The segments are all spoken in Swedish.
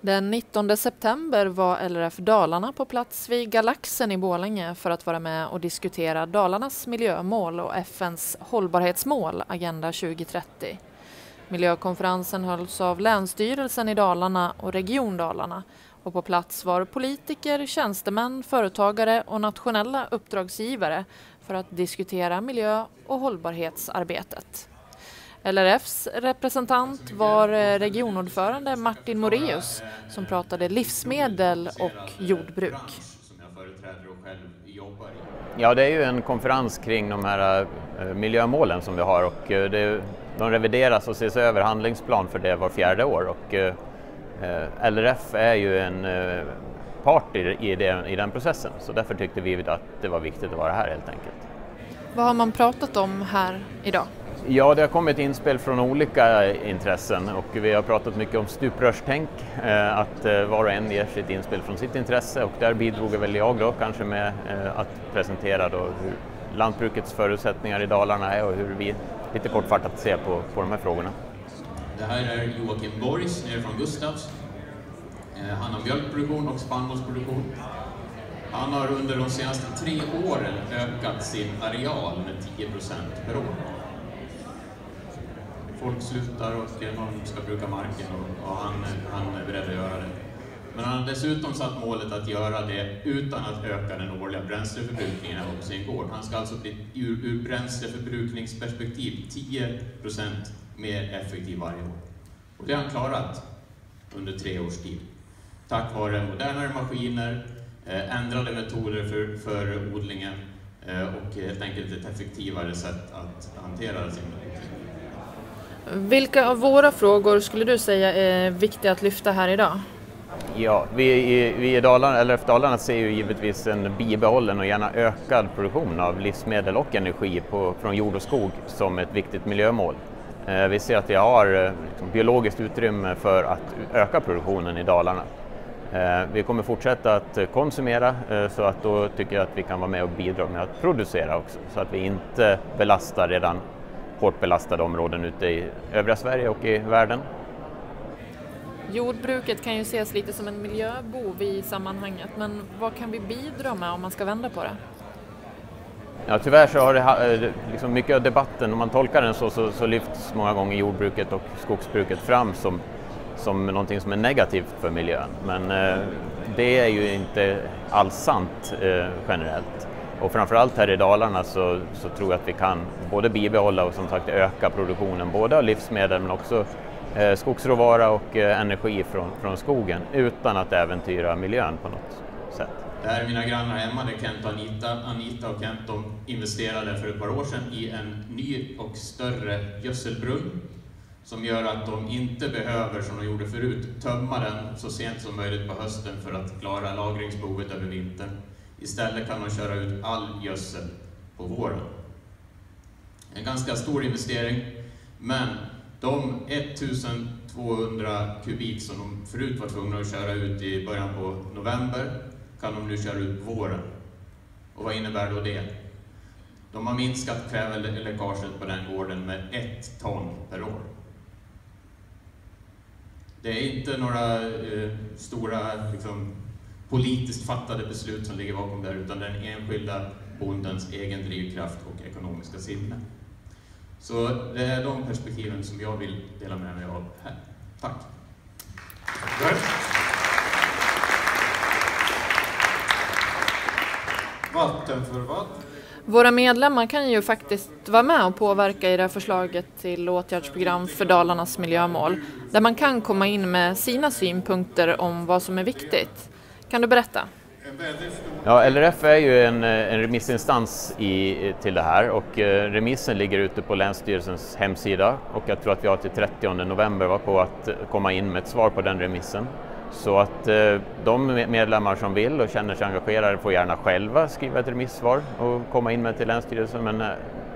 Den 19 september var LRF Dalarna på plats vid Galaxen i Bålänge för att vara med och diskutera Dalarnas miljömål och FNs hållbarhetsmål Agenda 2030. Miljökonferensen hölls av Länsstyrelsen i Dalarna och Region Dalarna och på plats var politiker, tjänstemän, företagare och nationella uppdragsgivare för att diskutera miljö och hållbarhetsarbetet. LRFs representant var eh, regionordförande Martin Moreus som pratade livsmedel och jordbruk. Ja, det är ju en konferens kring de här eh, miljömålen som vi har och eh, det, de revideras och ses över handlingsplan för det var fjärde år och LRF är ju en part i, det, i den processen så därför tyckte vi att det var viktigt att vara här helt enkelt. Vad har man pratat om här idag? Ja, det har kommit inspel från olika intressen och vi har pratat mycket om stuprörstänk, eh, att eh, var och en ger sitt inspel från sitt intresse och där bidrog väl jag då kanske med eh, att presentera då hur lantbrukets förutsättningar i Dalarna är och hur vi lite kortfattat ser på, på de här frågorna. Det här är Joakim Borgs nere från Gustavs. Han har mjölkproduktion och spannmålsproduktion. Han har under de senaste tre åren ökat sin areal med 10 procent per år folk slutar och någon ska bruka marken och, och han, han är beredd att göra det. Men han har dessutom satt målet att göra det utan att öka den årliga bränsleförbrukningen på sin gård. Han ska alltså bli ur, ur bränsleförbrukningsperspektiv 10% mer effektiv varje år. Och det har han klarat under tre års tid. Tack vare modernare maskiner, eh, ändrade metoder för, för odlingen eh, och helt enkelt ett effektivare sätt att hantera sin odling. Vilka av våra frågor skulle du säga är viktiga att lyfta här idag? Ja, vi i, vi i Dalarna, LRF Dalarna ser ju givetvis en bibehållen och gärna ökad produktion av livsmedel och energi på, från jord och skog som ett viktigt miljömål. Eh, vi ser att vi har eh, liksom, biologiskt utrymme för att öka produktionen i Dalarna. Eh, vi kommer fortsätta att konsumera eh, så att då tycker jag att vi kan vara med och bidra med att producera också så att vi inte belastar redan hårt belastade områden ute i övriga Sverige och i världen. Jordbruket kan ju ses lite som en miljöbov i sammanhanget, men vad kan vi bidra med om man ska vända på det? Ja, tyvärr så har det eh, liksom mycket av debatten, om man tolkar den så, så, så lyfts många gånger jordbruket och skogsbruket fram som, som någonting som är negativt för miljön. Men eh, det är ju inte alls sant eh, generellt. Och framförallt här i Dalarna så, så, tror jag att vi kan både bibehålla och som sagt öka produktionen både av livsmedel men också eh, skogsråvara och eh, energi från, från skogen utan att äventyra miljön på något sätt. Det här är mina grannar hemma där Kent och Anita. Anita och Kent de investerade för ett par år sedan i en ny och större gödselbrunn som gör att de inte behöver, som de gjorde förut, tömma den så sent som möjligt på hösten för att klara lagringsbehovet över vintern. Istället kan man köra ut all gödsel på våren. En ganska stor investering, men de 1200 kubik som de förut var tvungna att köra ut i början på november kan de nu köra ut på våren. Och vad innebär då det? De har minskat kväveläckaget på den gården med ett ton per år. Det är inte några eh, stora liksom, politiskt fattade beslut som ligger bakom det här, utan den enskilda bondens egen drivkraft och ekonomiska sinne. Så det är de perspektiven som jag vill dela med mig av här. Tack! Vatten för vatten. Våra medlemmar kan ju faktiskt vara med och påverka i det här förslaget till åtgärdsprogram för Dalarnas miljömål, där man kan komma in med sina synpunkter om vad som är viktigt. Kan du berätta? Ja, LRF är ju en, eh, en remissinstans i, till det här och eh, remissen ligger ute på Länsstyrelsens hemsida och jag tror att vi har till 30 november var på att komma in med ett svar på den remissen. Så att eh, de medlemmar som vill och känner sig engagerade får gärna själva skriva ett remissvar och komma in med till Länsstyrelsen men eh,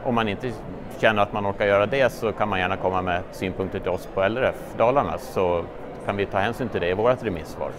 om man inte känner att man orkar göra det så kan man gärna komma med synpunkter till oss på LRF Dalarna så kan vi ta hänsyn till det i vårt remissvar.